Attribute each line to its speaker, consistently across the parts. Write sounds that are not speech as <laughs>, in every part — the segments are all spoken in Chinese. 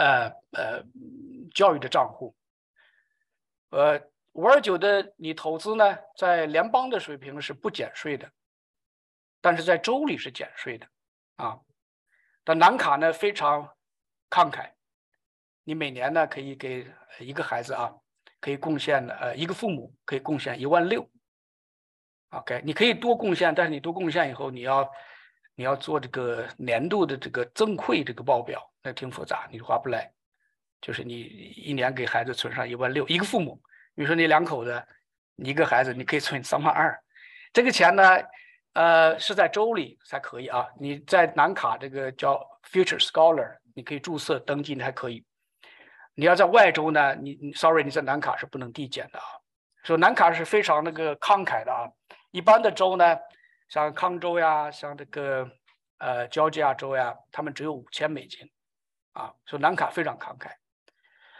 Speaker 1: 呃呃教育的账户。呃，五二九的你投资呢，在联邦的水平是不减税的，但是在州里是减税的啊。但南卡呢非常慷慨，你每年呢可以给一个孩子啊，可以贡献呃一个父母可以贡献一万六。OK，你可以多贡献，但是你多贡献以后，你要你要做这个年度的这个增馈这个报表，那挺复杂，你划不来。就是你一年给孩子存上一万六，一个父母，比如说你两口子，你一个孩子，你可以存三万二。这个钱呢，呃，是在州里才可以啊。你在南卡这个叫 Future Scholar，你可以注册登记，你还可以。你要在外州呢，你你 Sorry，你在南卡是不能递减的啊。说南卡是非常那个慷慨的啊。一般的州呢，像康州呀，像这个呃乔治亚州呀，他们只有五千美金，啊，所以南卡非常慷慨。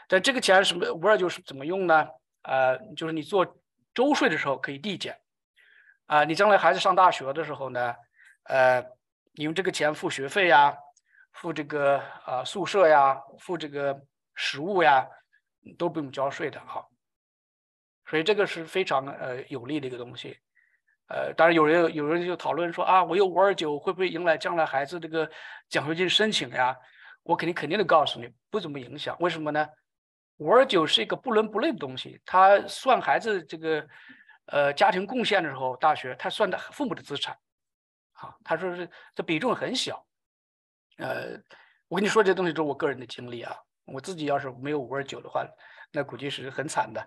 Speaker 1: 但这个钱什么五二就是怎么用呢？呃，就是你做州税的时候可以递减，啊，你将来孩子上大学的时候呢，呃，你用这个钱付学费呀，付这个啊宿舍呀，付这个食物呀，都不用交税的哈。所以这个是非常呃有利的一个东西。呃，当然有人有人就讨论说啊，我有五二九会不会迎来将来孩子这个奖学金申请呀？我肯定肯定的告诉你，不怎么影响。为什么呢？五二九是一个不伦不类的东西，他算孩子这个呃家庭贡献的时候，大学他算的父母的资产，啊，他说是这比重很小。呃，我跟你说这东西都是我个人的经历啊，我自己要是没有五二九的话，那估计是很惨的。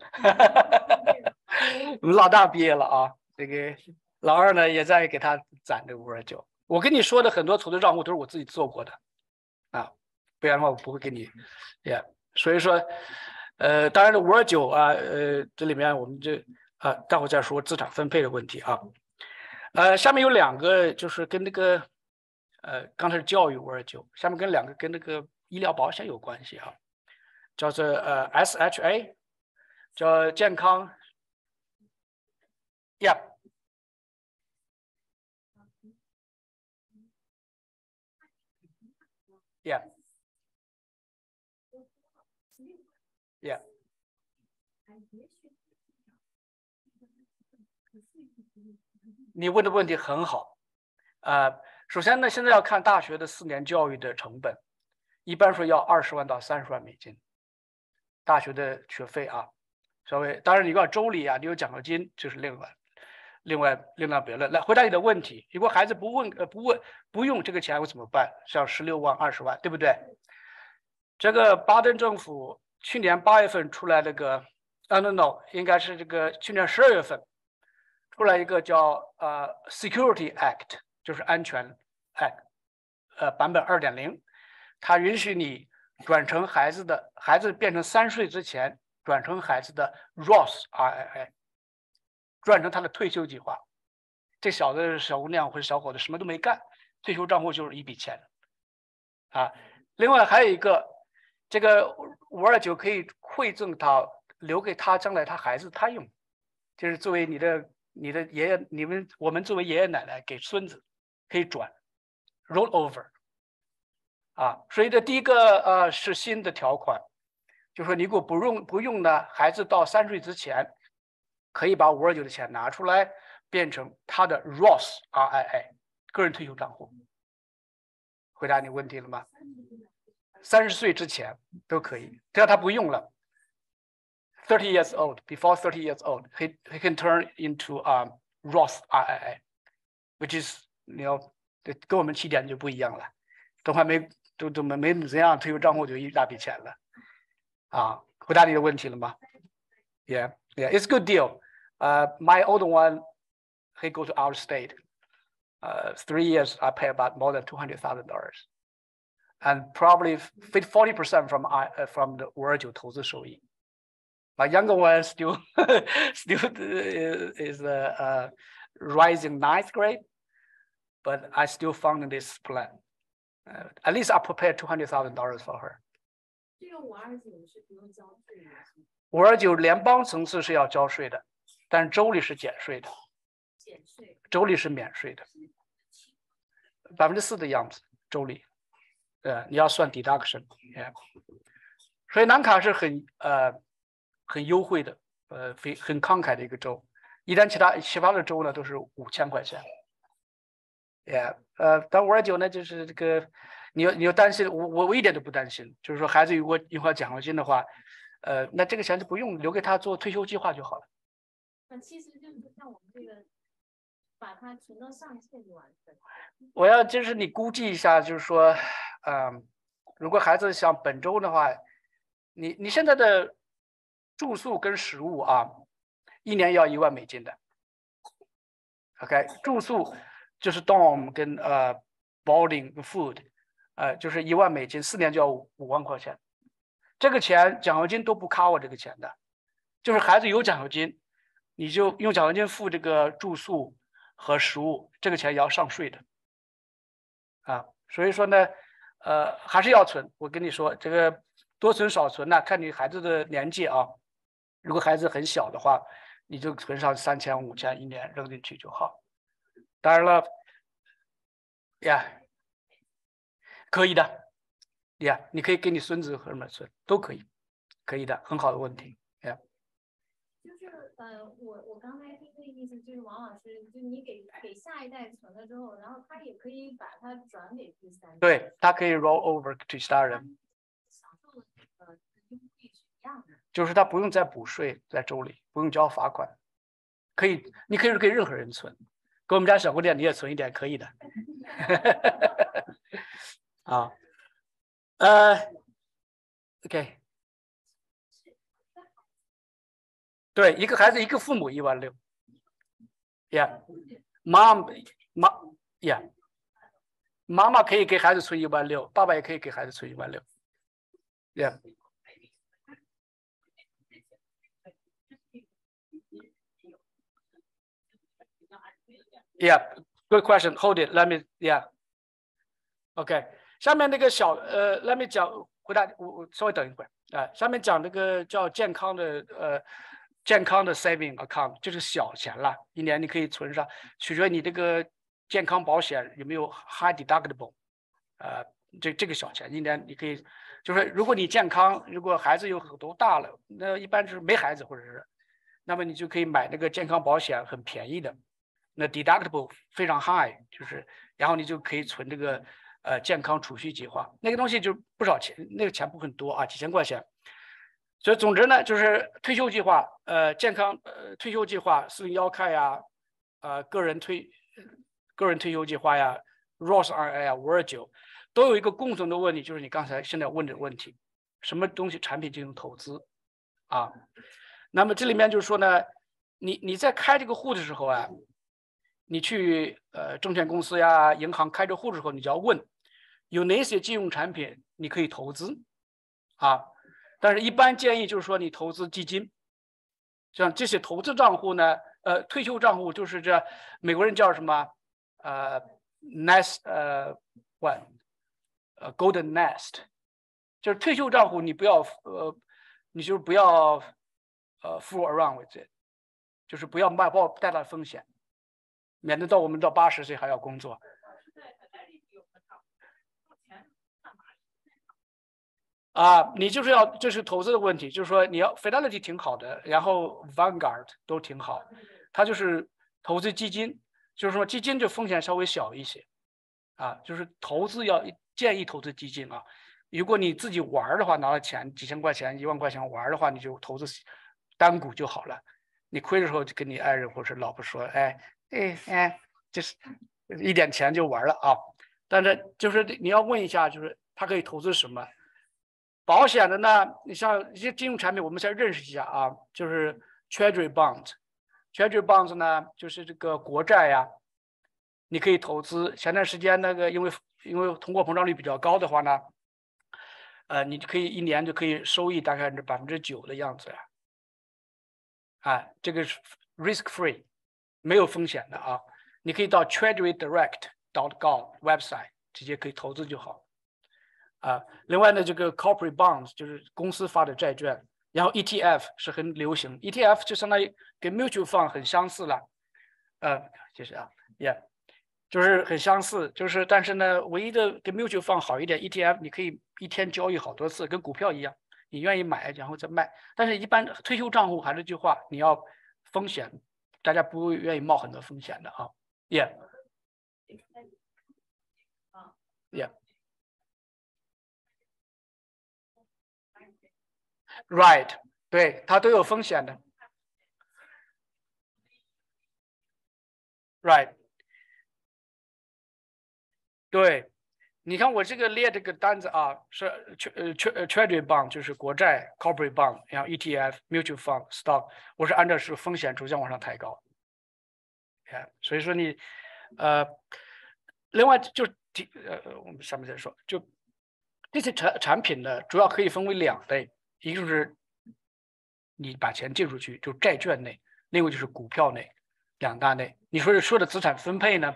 Speaker 1: 我 <laughs> 们老大毕业了啊。这个老二呢，也在给他攒这五二九。我跟你说的很多投资账户都是我自己做过的，啊，不然的话我不会给你，呀。所以说，呃，当然了，五二九啊，呃，这里面我们就啊，待会再说资产分配的问题啊。呃，下面有两个就是跟那个，呃，刚才是教育五二九，下面跟两个跟那个医疗保险有关系啊，叫做呃 SHA，叫健康。Yeah. Yeah. Yeah. <laughs> 你问的问题很好，呃，首先呢，现在要看大学的四年教育的成本，一般说要二十万到三十万美金，大学的学费啊，稍微，当然你要州里啊，你有奖学金就是另外。另外，另当别论。来回答你的问题：如果孩子不问、呃不问、不用这个钱，我怎么办？像十六万、二十万，对不对？这个巴登政府去年八月份出来那个，no no no，应该是这个去年十二月份出来一个叫呃 Security Act，就是安全 Act，呃版本二点零，它允许你转成孩子的孩子变成三岁之前转成孩子的 Roth IRA。转成他的退休计划，这小子、小姑娘或者小伙子什么都没干，退休账户就是一笔钱，啊。另外还有一个，这个五二九可以馈赠到留给他将来他孩子他用，就是作为你的、你的爷爷、你们我们作为爷爷奶奶给孙子可以转，roll over，啊。所以这第一个呃是新的条款，就说你如果不用不用呢，孩子到三岁之前。可以把五二九的钱拿出来，变成他的 Roth RIA 个人退休账户。回答你问题了吗？三十岁之前都可以，只要他不用了。Thirty years old, before thirty years old, he he can turn into a Roth RIA, which is 你要跟我们起点就不一样了，都还没都都没没怎样，退休账户就一大笔钱了。啊，回答你的问题了吗？Yeah, yeah, it's a good deal. Uh, my older one, he go to out state. Uh, three years, I pay about more than two hundred thousand dollars, and probably forty percent from I uh, from the 五二九投资收益。My younger one still <laughs> still is uh, uh, rising ninth grade, but I still funding this plan. Uh, at least I prepared two hundred thousand dollars for her. 这个五二九是不用交税的。五二九联邦层次是要交税的。 但是州里是减税的，减税，州里是免税的，百分之四的样子，州里。呃，你要算 deduction，所以南卡是很呃很优惠的，呃，非很慷慨的一个州。一旦其他其他的州呢都是五千块钱，yeah，呃，但五二九呢就是这个，你要你要担心，我我我一点都不担心，就是说孩子如果以后奖学金的话，呃，那这个钱就不用留给他做退休计划就好了。
Speaker 2: 其实就是像我们这个，把它存到上限就完事。
Speaker 1: 我要就是你估计一下，就是说，嗯，如果孩子想本周的话，你你现在的住宿跟食物啊。一年要一万美金的，OK，住宿就是 dorm 跟呃 boarding food，呃就是一万美金，四年就要五万块钱。这个钱奖学金都不 cover 这个钱的，就是孩子有奖学金，你就用奖学金付这个住宿和食物，这个钱也要上税的，啊，所以说呢，呃还是要存。我跟你说，这个多存少存呢，看你孩子的年纪啊。如果孩子很小的话。你就存上三千五千一年扔进去就好，当然了，呀，可以的，呀，你可以给你孙子和什么存都可以，可以的，很好的问题，
Speaker 2: 呃，我我刚才听的意思就是，王老师，就你给给下一代存了之后，然后他也可以把它转给第三代，
Speaker 1: 对他可以 roll over to 其他人，
Speaker 2: 享受的呃优惠是一样的。
Speaker 1: 就是他不用再补税，在州里不用交罚款，可以，你可以给任何人存，给我们家小姑娘你也存一点，可以的。<laughs> 啊，呃，OK，对，一个孩子一个父母一万六，Yeah，mom，妈，Yeah，妈妈可以给孩子存一万六，爸爸也可以给孩子存一万六，Yeah。Yeah, good question. Hold it. Let me. Yeah. OK. 下面那个小呃，Let me 讲回答我我稍微等一会儿啊。下面讲那个叫健康的呃健康的 saving account，就是小钱了，一年你可以存上，取决于你这个健康保险有没有 high deductible。呃，这这个小钱一年你可以，就是如果你健康，如果孩子有很多大了，那一般是没孩子或者是，那么你就可以买那个健康保险，很便宜的。那 deductible 非常 high，就是，然后你就可以存这个呃健康储蓄计划，那个东西就不少钱，那个钱不很多啊，几千块钱。所以总之呢，就是退休计划，呃，健康呃退休计划，四零幺 K 呀，呃，个人退个人退休计划呀，Roth IRA 呀，五二九，都有一个共同的问题，就是你刚才现在问的问题，什么东西产品进行投资啊？那么这里面就是说呢，你你在开这个户的时候啊。你去呃证券公司呀、银行开着户的时候，你就要问有哪些金融产品你可以投资啊？但是，一般建议就是说你投资基金，像这些投资账户呢，呃，退休账户就是这美国人叫什么？呃，nest 呃，one，呃，golden nest，就是退休账户，你不要呃，你就不要呃，fool around with it，就是不要冒抱太大风险。免得到我们到八十岁还要工作。啊，你就是要这是投资的问题，就是说你要 Fidelity 挺好的，然后 Vanguard 都挺好，它就是投资基金，就是说基金就风险稍微小一些，啊，就是投资要建议投资基金啊。如果你自己玩的话，拿了钱几千块钱、一万块钱玩的话，你就投资单股就好了。你亏的时候就跟你爱人或者老婆说，哎。哎哎，就是一点钱就玩了啊！但是就是你要问一下，就是他可以投资什么？保险的呢？你像一些金融产品，我们先认识一下啊。就是 Treasury bonds，treasury Bonds 呢，就是这个国债呀，你可以投资。前段时间那个，因为因为通货膨胀率比较高的话呢，呃，你可以一年就可以收益大概是百分之九的样子呀。啊，这个是 risk free。没有风险的啊，你可以到 Treasury Direct dot gov website 直接可以投资就好啊。另外呢，这个 Corporate Bonds 就是公司发的债券，然后 ETF 是很流行，ETF 就相当于跟 Mutual Fund 很相似了。呃，就是啊，Yeah，就是很相似，就是但是呢，唯一的跟 mutual fund 好一点，ETF 你可以一天交易好多次，跟股票一样，你愿意买然后再卖。但是，一般退休账户还是那句话，你要风险，大家不愿意冒很多风险的啊。Right，对，它都有风险的。Right。对，你看我这个列这个单子啊，是缺呃缺呃 Treasury bond 就是国债，Corporate bond，然后 ETF、Mutual fund、Stock，我是按照是风险逐渐往上抬高。看，所以说你呃，另外就第呃我们下面再说，就这些产产品呢，主要可以分为两类，一个是你把钱借出去，就债券类；另外就是股票类，两大类。你说是说的资产分配呢，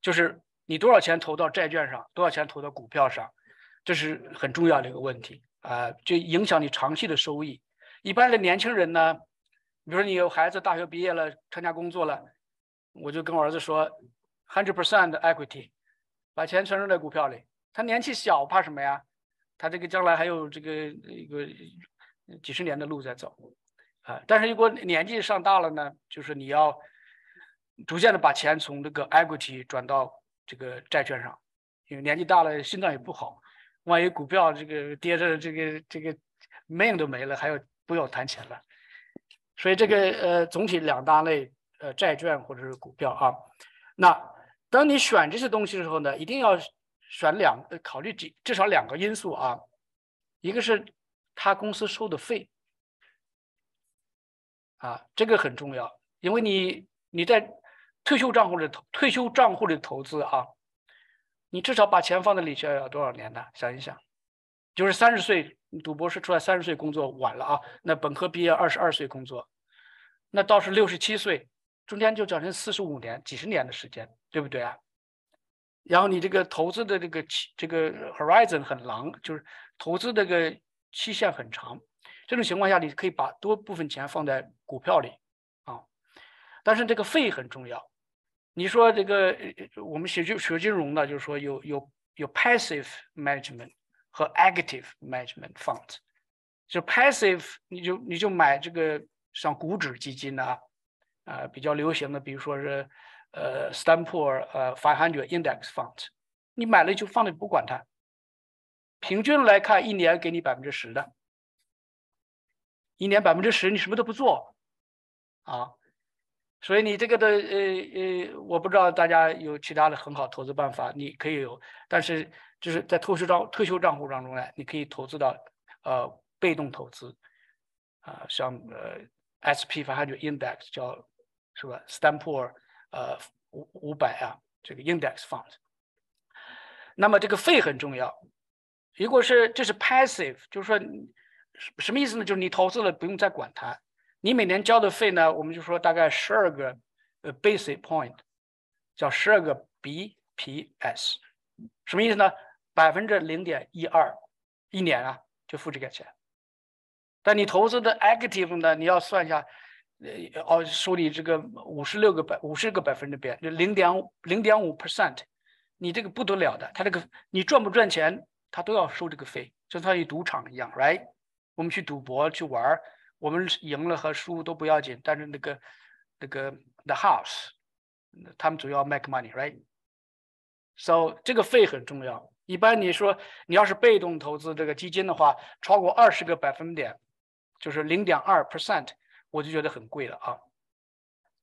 Speaker 1: 就是。你多少钱投到债券上，多少钱投到股票上，这是很重要的一个问题啊，就影响你长期的收益。一般的年轻人呢，比如说你有孩子大学毕业了，参加工作了，我就跟我儿子说，hundred percent equity，把钱存入在股票里。他年纪小，怕什么呀？他这个将来还有这个一个几十年的路在走啊。但是如果年纪上大了呢，就是你要逐渐的把钱从这个 equity 转到这个债券上，因为年纪大了，心脏也不好，万一股票这个跌着，这个这个命都没了，还要不要谈钱了？所以这个呃，总体两大类，呃，债券或者是股票啊。那当你选这些东西的时候呢，一定要选两，考虑几至少两个因素啊。一个是他公司收的费啊，这个很重要，因为你你在。退休账户的投退休账户里投资啊，你至少把钱放在里要要多少年呢？想一想，就是三十岁，你读博士出来三十岁工作晚了啊，那本科毕业二十二岁工作，那到是六十七岁，中间就讲成四十五年，几十年的时间，对不对啊？然后你这个投资的这个期这个 horizon 很长，就是投资这个期限很长，这种情况下你可以把多部分钱放在股票里啊，但是这个费很重要。你说这个，我们学学金融的，就是说有有有 passive management 和 active management funds，。就 passive，你就你就买这个像股指基金啊，啊比较流行的，比如说是呃 Stanford 呃 five hundred index fund，你买了就放着不管它，平均来看一年给你百分之十的，一年百分之十你什么都不做，啊。所以你这个的呃呃，我不知道大家有其他的很好投资办法，你可以有，但是就是在退休账退休账户当中呢，你可以投资到呃被动投资啊，像呃 SP five hundred index 叫是吧，Stanford 呃五五百啊，这个 index fund。那么这个费很重要，如果是这是 passive，就是说什么意思呢？就是你投资了不用再管它。你每年交的费呢？我们就说大概十二个呃 basic point，叫十二个 BPS，什么意思呢？百分之零点一二一年啊，就付这个钱。但你投资的 active 呢，你要算一下，呃哦，收你这个五十六个百五十个百分之点，就零点零点五 percent，你这个不得了的。他这个你赚不赚钱，他都要收这个费，就像于赌场一样，right？我们去赌博去玩儿。我们赢了和输都不要紧，但是那个那个 the house，他们主要 make money，right？So 这个费很重要。一般你说你要是被动投资这个基金的话，超过二十个百分点，就是零点二 percent，我就觉得很贵了啊。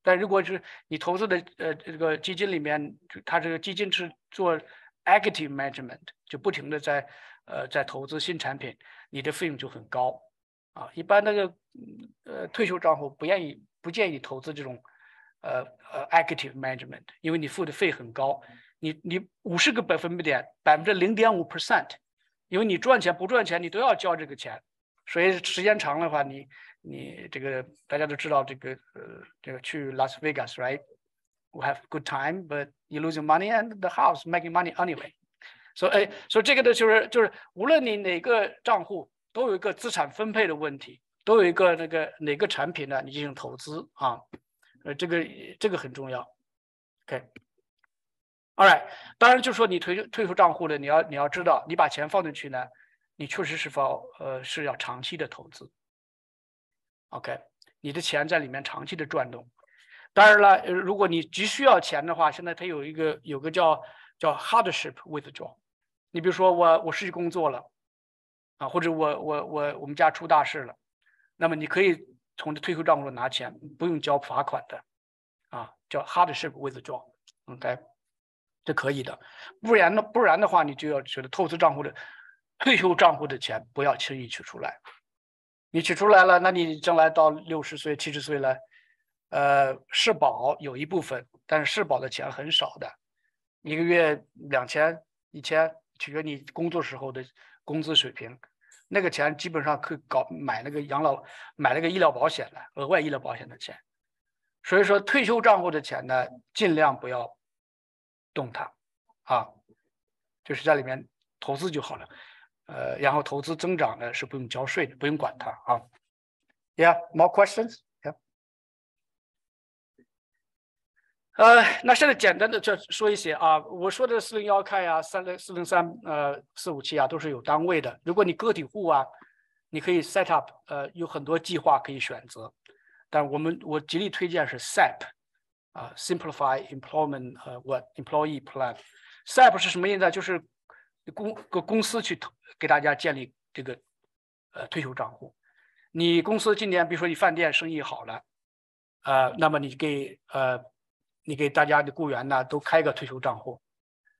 Speaker 1: 但如果是你投资的呃这个基金里面，它这个基金是做 active management，就不停的在呃在投资新产品，你的费用就很高。啊，一般那个呃退休账户不愿意不建议投资这种呃呃 active management，因为你付的费很高，你你五十个百分点百分之零点五 percent，因为你赚钱不赚钱你都要交这个钱，所以时间长的话，你你这个大家都知道这个呃这个去 Las Vegas right，we have good time，but you losing money and the house making money anyway，所以哎所以这个的就是就是无论你哪个账户。都有一个资产分配的问题，都有一个那个哪个产品呢？你进行投资啊，呃，这个这个很重要。OK，All right，当然就说你退休退休账户的，你要你要知道，你把钱放进去呢，你确实是否呃是要长期的投资。OK，你的钱在里面长期的转动。当然了，如果你急需要钱的话，现在它有一个有个叫叫 hardship withdrawal。你比如说我我失去工作了，啊，或者我我我我们家出大事了，那么你可以从这退休账户拿钱，不用交罚款的，啊，叫 hardship withdrawal。OK。这可以的，不然呢？不然的话，你就要觉得投资账户的退休账户的钱不要轻易取出来。你取出来了，那你将来到六十岁、七十岁了，呃，社保有一部分，但是社保的钱很少的，一个月两千、一千，取决你工作时候的工资水平。那个钱基本上可以搞买那个养老、买那个医疗保险了额外医疗保险的钱。所以说，退休账户的钱呢，尽量不要。动它，啊，就是在里面投资就好了，呃，然后投资增长呢是不用交税的，不用管它啊。Yeah, more questions? Yeah. 呃，那现在简单的就说一些啊，我说的四零幺 K 啊，三零四零三呃四五七啊，都是有单位的。如果你个体户啊，你可以 set up，呃，有很多计划可以选择，但我们我极力推荐是 SEP。啊，simplify employment 呃，what employee plan，SEP 是什么意思呢？就是公个公司去投给大家建立这个呃退休账户。你公司今年比如说你饭店生意好了，呃，那么你给呃你给大家的雇员呢都开个退休账户，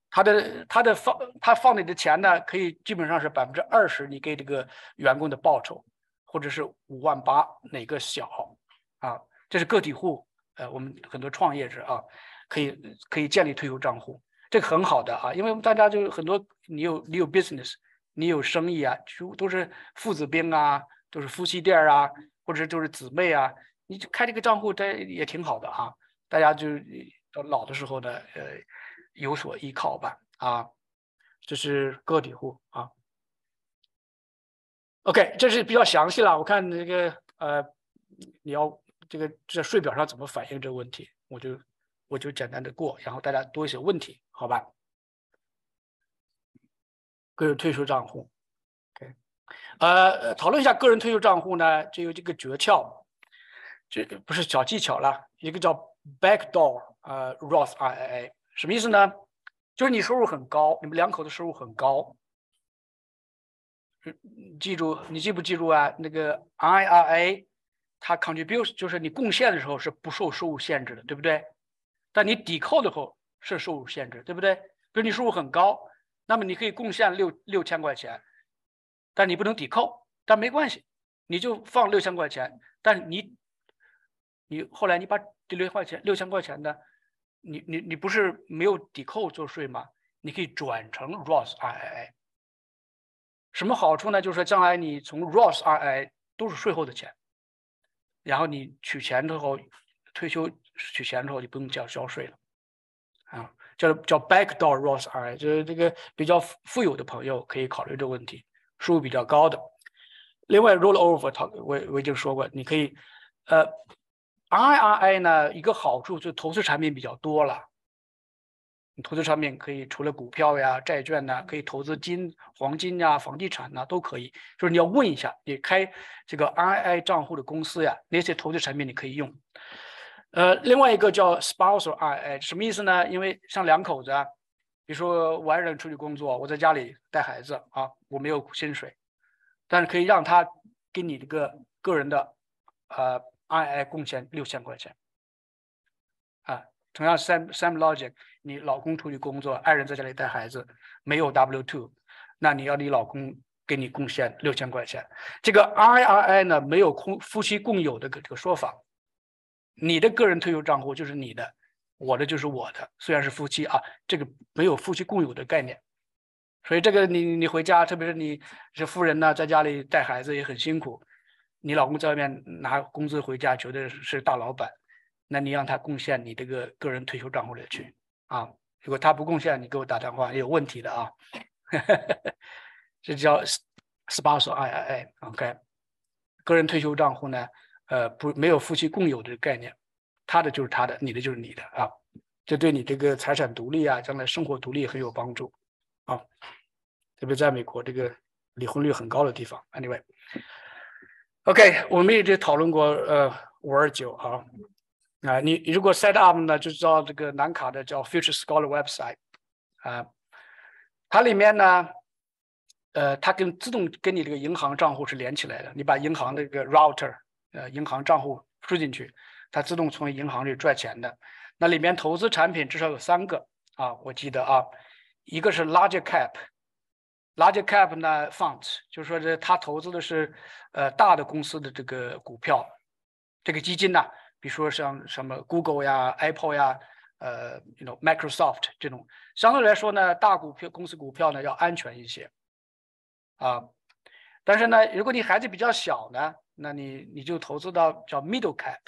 Speaker 1: 他的他的放他放你的钱呢可以基本上是百分之二十你给这个员工的报酬，或者是五万八哪个小啊？这是个体户。呃，我们很多创业者啊，可以可以建立退休账户，这个很好的啊，因为大家就很多，你有你有 business，你有生意啊，就都是父子兵啊，都是夫妻店啊，或者就是姊妹啊，你就开这个账户，这也挺好的啊，大家就到老的时候呢，呃，有所依靠吧啊，这是个体户啊。OK，这是比较详细了，我看那个呃，你要。这个在税表上怎么反映这个问题？我就我就简单的过，然后大家多一些问题，好吧？个人退休账户，OK，呃，讨论一下个人退休账户呢，就有这个诀窍，这个不是小技巧了，一个叫 backdoor，呃，Roth IRA，什么意思呢？就是你收入很高，你们两口子收入很高，记住，你记不记住啊？那个 IRA。它 contribute 就是你贡献的时候是不受收入限制的，对不对？但你抵扣的时候是收入限制，对不对？比如你收入很高，那么你可以贡献六六千块钱，但你不能抵扣，但没关系，你就放六千块钱。但你你后来你把这六块钱六千块钱的，你你你不是没有抵扣做税吗？你可以转成 Roth IRA，什么好处呢？就是说将来你从 Roth IRA 都是税后的钱。然后你取钱之后，退休取钱之后就不用交交税了，啊，叫叫 backdoor Roth IRA，就是这个比较富有的朋友可以考虑这个问题，收入比较高的。另外 rollover，他我我已经说过，你可以，呃，IRA 呢一个好处就投资产品比较多了。你投资产品可以除了股票呀、债券呐，可以投资金、黄金呀、房地产呐，都可以。就是你要问一下，你开这个 ia 账户的公司呀，那些投资产品你可以用。呃，另外一个叫 spousal II，什么意思呢？因为像两口子，比如说我爱人出去工作，我在家里带孩子啊，我没有薪水，但是可以让他给你这个个人的呃 II 贡献六千块钱啊。同样，same same logic，你老公出去工作，爱人在家里带孩子，没有 W two，那你要你老公给你贡献六千块钱。这个 IRA 呢，没有空夫妻共有的这个说法，你的个人退休账户就是你的，我的就是我的，虽然是夫妻啊，这个没有夫妻共有的概念。所以这个你你回家，特别是你是夫人呢，在家里带孩子也很辛苦，你老公在外面拿工资回家，绝对是大老板。那你让他贡献你这个个人退休账户里去啊？如果他不贡献，你给我打电话有问题的啊。<laughs> 这叫 spousal IRA，OK？个人退休账户呢，呃，不没有夫妻共有的概念，他的就是他的，你的就是你的啊。这对你这个财产独立啊，将来生活独立很有帮助啊。特别在美国这个离婚率很高的地方。Anyway，OK，我们一直讨论过呃五二九啊啊，你如果 set up 呢，就知道这个南卡的叫 Future Scholar website 啊，它里面呢。呃，它跟自动跟你这个银行账户是连起来的。你把银行那个 router，呃，银行账户输进去，它自动从银行里赚钱的。那里面投资产品至少有三个啊，我记得啊，一个是 large cap，large cap 呢 funds，就是说这它投资的是呃大的公司的这个股票，这个基金呢，比如说像什么 Google 呀、Apple 呀、呃，you know Microsoft 这种，相对来说呢，大股票公司股票呢要安全一些。啊，但是呢，如果你孩子比较小呢，那你你就投资到叫 middle cap，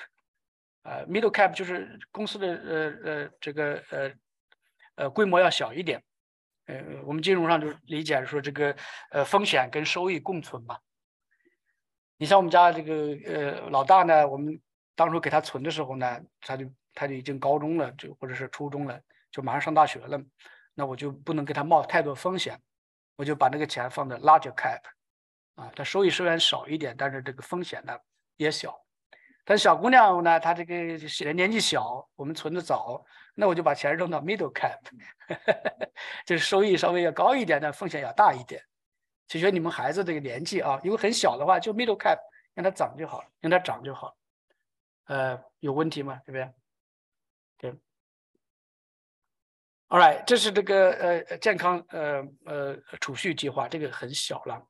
Speaker 1: 呃，middle cap 就是公司的呃呃这个呃呃规模要小一点，呃，我们金融上就理解说这个呃风险跟收益共存嘛。你像我们家这个呃老大呢，我们当初给他存的时候呢，他就他就已经高中了，就或者是初中了，就马上上大学了，那我就不能给他冒太多风险。我就把那个钱放在 large cap，啊，它收益虽然少一点，但是这个风险呢也小。但小姑娘呢，她这个年纪小，我们存的早，那我就把钱扔到 middle cap，<laughs> 就是收益稍微要高一点，但风险要大一点。取决你们孩子这个年纪啊，因为很小的话就 middle cap，让它涨就好了，让它涨就好了。呃，有问题吗？对不对？对。All right，这是这个呃健康呃呃储蓄计划，这个很小了。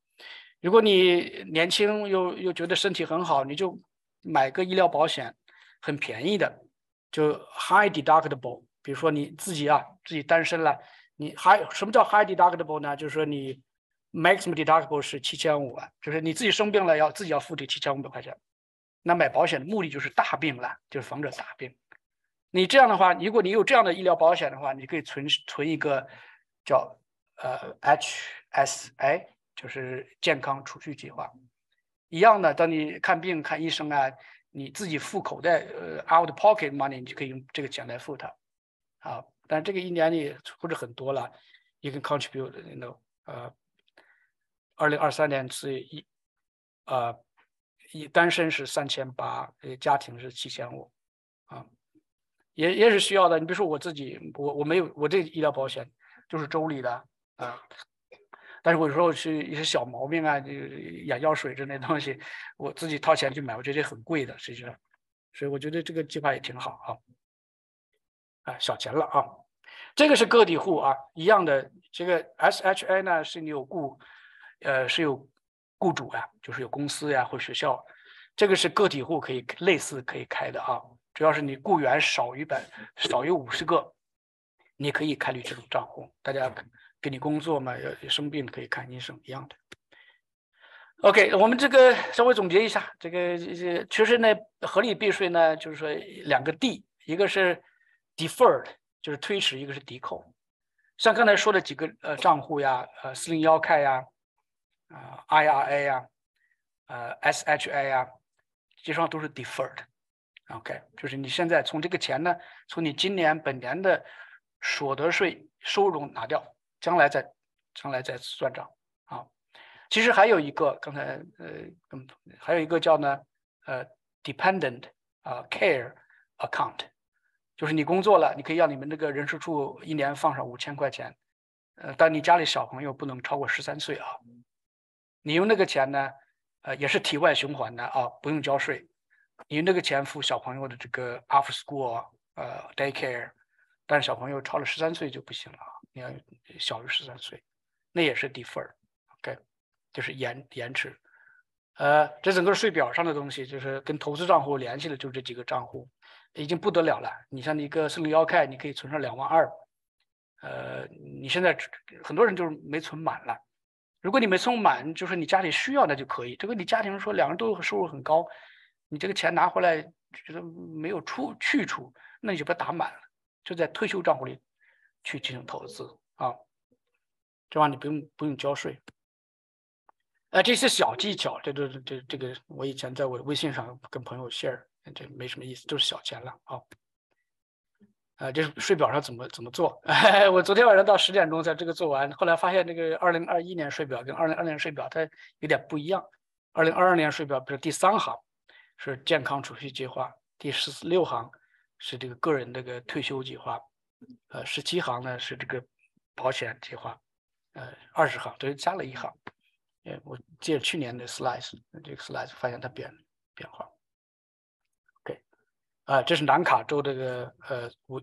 Speaker 1: 如果你年轻又又觉得身体很好，你就买个医疗保险，很便宜的，就 high deductible。比如说你自己啊，自己单身了，你还什么叫 high deductible 呢？就是说你 maximum deductible 是七千五，就是你自己生病了要自己要付这七千五百块钱。那买保险的目的就是大病了，就是防止大病。你这样的话，如果你有这样的医疗保险的话，你可以存存一个叫呃 HSA，就是健康储蓄计划，一样的。当你看病看医生啊，你自己付口袋呃 out pocket money，你就可以用这个钱来付它。啊，但这个一年里或者很多了，you can contribute，you know，呃，二零二三年是一呃一单身是三千八，呃家庭是七千五，啊。也也是需要的。你比如说我自己，我我没有我这医疗保险就是州里的啊，但是我有时候是一些小毛病啊，就眼药水之类东西，我自己掏钱去买，我觉得很贵的，实际上，所以我觉得这个计划也挺好啊，啊，小钱了啊。这个是个体户啊，一样的。这个 SHA 呢，是你有雇，呃，是有雇主呀，就是有公司呀或学校，这个是个体户可以类似可以开的啊。主要是你雇员少于百少于五十个，你可以开立这种账户。大家给你工作嘛，要生病可以看医生一样的。OK，我们这个稍微总结一下，这个这其实呢，合理避税呢，就是说两个 D，一个是 deferred，就是推迟；一个是抵扣。像刚才说的几个呃账户呀，呃四零幺 K 呀，啊 IRA 呀，呃 SHA 呀，基本上都是 deferred。OK，就是你现在从这个钱呢，从你今年本年的所得税收入中拿掉，将来再将来再算账啊。其实还有一个，刚才呃嗯，还有一个叫呢呃 dependent 啊 care account，就是你工作了，你可以让你们那个人事处一年放上五千块钱，呃，但你家里小朋友不能超过十三岁啊。你用那个钱呢，呃，也是体外循环的啊，不用交税。你用那个钱付小朋友的这个 after school，呃，daycare，但是小朋友超了十三岁就不行了，你要小于十三岁，那也是 defer，OK，就是延延迟。呃，这整个税表上的东西，就是跟投资账户联系的，就这几个账户，已经不得了了。你像一个四零幺 K，你可以存上两万二，呃，你现在很多人就是没存满了。如果你没存满，就是你家里需要那就可以。这个你家庭说两个人都收入很高。你这个钱拿回来觉得没有出去处，那你就把它打满了，就在退休账户里去进行投资啊，这样你不用不用交税。哎，这些小技巧，这都是这这个我以前在我微信上跟朋友 share，这没什么意思，都是小钱了啊。呃，就是税表上怎么怎么做。<laughs> 我昨天晚上到十点钟才这个做完，后来发现这个二零二一年税表跟二零二零年税表它有点不一样。二零二二年税表，比如第三行是健康储蓄计划，第十六行是这个个人这个退休计划，呃，十七行呢是这个保险计划，呃，二十行等于加了一行。呃，我借去年的 slides，这个 slides 发现它变变化。OK，啊，这是南卡州这个呃五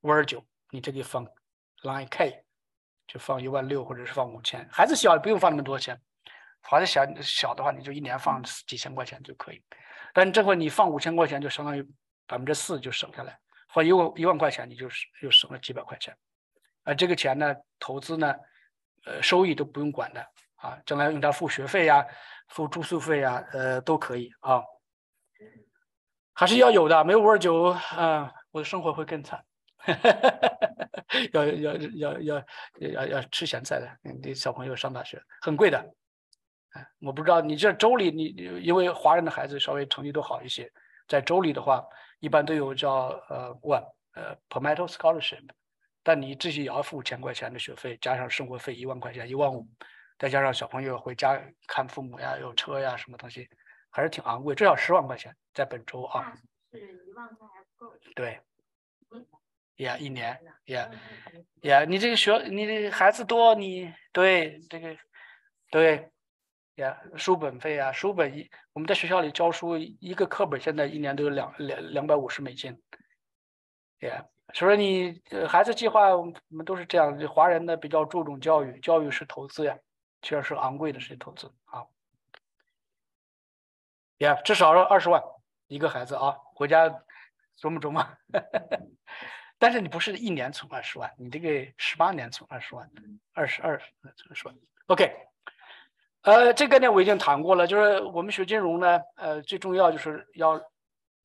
Speaker 1: 五二九，你这个放 line K 就放一万六或者是放五千，孩子小不用放那么多钱，孩子小小的话你就一年放几千块钱就可以，但这会你放五千块钱就相当于百分之四就省下来，花一万一万块钱你就是又省了几百块钱，啊，这个钱呢投资呢，呃收益都不用管的啊，将来用它付学费呀、付住宿费呀，呃都可以啊。还是要有的，没有五二九啊，我的生活会更惨。<laughs> 要要要要要要吃咸菜的，你小朋友上大学很贵的。哎，我不知道你这州里，你因为华人的孩子稍微成绩都好一些，在州里的话，一般都有叫呃 one 呃 permanent scholarship，但你自己也要付五千块钱的学费，加上生活费一万块钱，一万五，再加上小朋友回家看父母呀，有车呀，什么东西。还是挺昂贵，至少十万块钱在本周啊。
Speaker 2: 是一万块还不够。
Speaker 1: 对。也一年，也也，你这个学，你这孩子多，你对这个，对，呀书本费啊，书本一，我们在学校里教书，一个课本现在一年都有两两两百五十美金。也，所以说你孩子计划，我们都是这样，华人呢比较注重教育，教育是投资呀，确实是昂贵的是投资啊。也至少二十万一个孩子啊，回家琢磨琢磨。<laughs> 但是你不是一年存二十万，你这个十八年存二十万，二十二存十万。OK，呃，这个呢我已经谈过了，就是我们学金融呢，呃，最重要就是要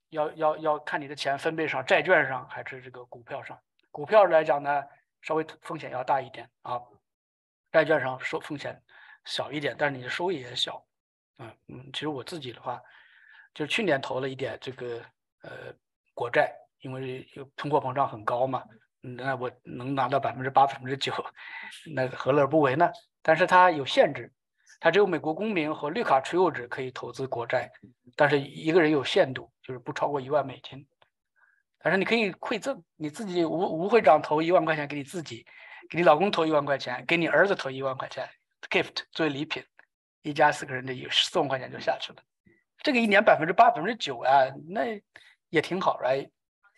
Speaker 1: 要要要看你的钱分配上，债券上还是这个股票上。股票来讲呢，稍微风险要大一点啊，债券上收风险小一点，但是你的收益也小。嗯嗯，其实我自己的话，就是去年投了一点这个呃国债，因为通货膨胀很高嘛，那我能拿到百分之八、百分之九，<laughs> 那何乐而不为呢？但是它有限制，它只有美国公民和绿卡持有者可以投资国债，但是一个人有限度，就是不超过一万美金。但是你可以馈赠，你自己吴吴会长投一万块钱给你自己，给你老公投一万块钱，给你儿子投一万块钱，gift 作为礼品。一家四个人的有四万块钱就下去了，这个一年百分之八、百分之九啊，那也挺好，right？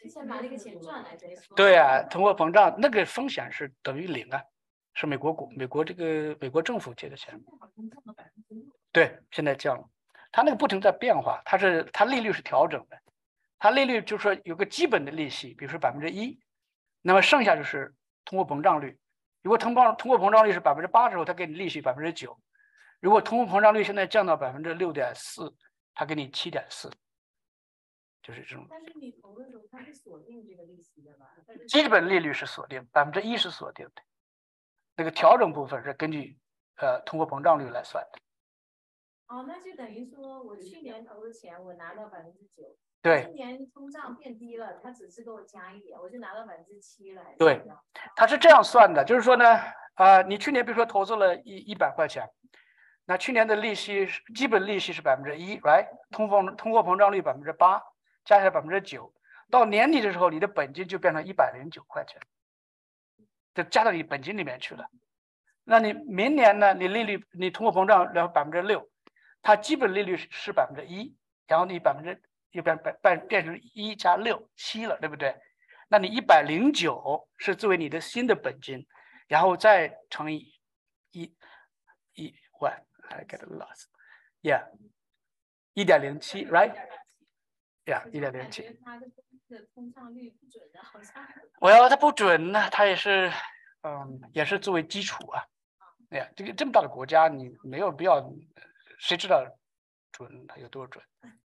Speaker 2: 先把那个钱赚来再说。
Speaker 1: 对啊，通货膨胀那个风险是等于零啊，是美国股、美国这个美国政府借的钱。对，现在降了，它那个不停在变化，它是它利率是调整的，它利率就是说有个基本的利息，比如说百分之一，那么剩下就是通货膨胀率。如果通膨通货膨胀率是百分之八的时候，它给你利息百分之九。如果通货膨胀率现在降到百分之六点四，它给你七点四，就是这种。
Speaker 2: 但是你投的时候，它是锁定这个利息的吧？
Speaker 1: 基本利率是锁定，百分之一是锁定的，那个调整部分是根据呃通货膨胀率来算的。
Speaker 2: 哦，那就等于说我去年投的钱，我拿到百分之九。
Speaker 1: 对。
Speaker 2: 今年通胀变低了，他只是给我加一点，我就拿到百分之七了。
Speaker 1: 对，他是这样算的，就是说呢，啊，你去年比如说投资了一一百块钱。那去年的利息是基本利息是百分之一，right？通货通货膨胀率百分之八，加起来百分之九，到年底的时候，你的本金就变成一百零九块钱，就加到你本金里面去了。那你明年呢？你利率你通货膨胀然后百分之六，它基本利率是百分之一，然后你百分之又变变变变成一加六七了，对不对？那你一百零九是作为你的新的本金，然后再乘以一一万。I get lost. Yeah，一点零七，right？Yeah，一点零七。
Speaker 2: 它的通胀率不准的，好像。<laughs>
Speaker 1: 我要它不准呢，它也是，嗯，也是作为基础啊。哎呀，这个这么大的国家，你没有必要，谁知道准它有多准？